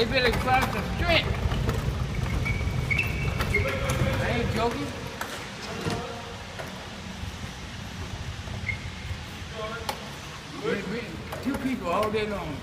They better cross the street. I ain't joking. Two people all day long.